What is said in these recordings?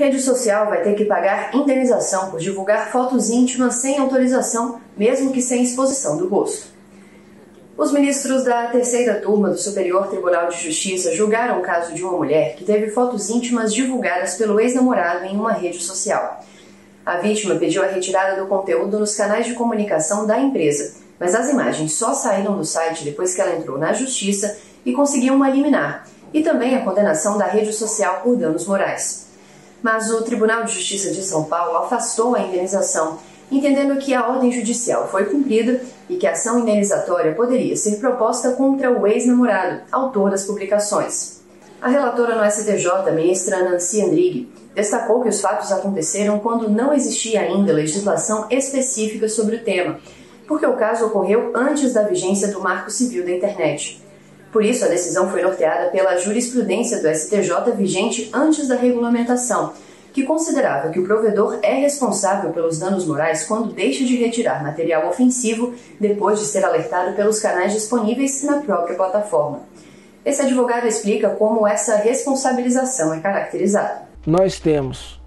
Rede social vai ter que pagar indenização por divulgar fotos íntimas sem autorização, mesmo que sem exposição do rosto. Os ministros da terceira turma do Superior Tribunal de Justiça julgaram o caso de uma mulher que teve fotos íntimas divulgadas pelo ex-namorado em uma rede social. A vítima pediu a retirada do conteúdo nos canais de comunicação da empresa, mas as imagens só saíram do site depois que ela entrou na justiça e conseguiu uma liminar, e também a condenação da rede social por danos morais mas o Tribunal de Justiça de São Paulo afastou a indenização, entendendo que a ordem judicial foi cumprida e que a ação indenizatória poderia ser proposta contra o ex-namorado, autor das publicações. A relatora no STJ, ministra Nancy Andrighi, destacou que os fatos aconteceram quando não existia ainda legislação específica sobre o tema, porque o caso ocorreu antes da vigência do Marco Civil da Internet. Por isso, a decisão foi norteada pela jurisprudência do STJ vigente antes da regulamentação, que considerava que o provedor é responsável pelos danos morais quando deixa de retirar material ofensivo depois de ser alertado pelos canais disponíveis na própria plataforma. Esse advogado explica como essa responsabilização é caracterizada. Nós temos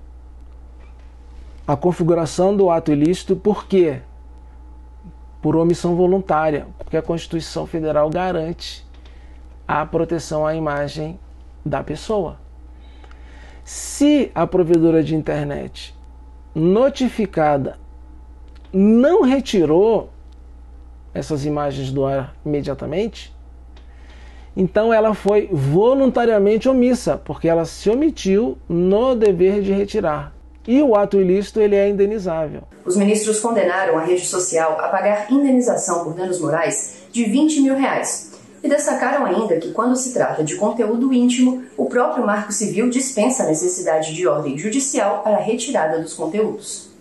a configuração do ato ilícito por quê? Por omissão voluntária, porque a Constituição Federal garante a proteção à imagem da pessoa. Se a provedora de internet notificada não retirou essas imagens do ar imediatamente, então ela foi voluntariamente omissa, porque ela se omitiu no dever de retirar. E o ato ilícito ele é indenizável. Os ministros condenaram a rede social a pagar indenização por danos morais de 20 mil reais e destacaram ainda que, quando se trata de conteúdo íntimo, o próprio Marco Civil dispensa a necessidade de ordem judicial para a retirada dos conteúdos.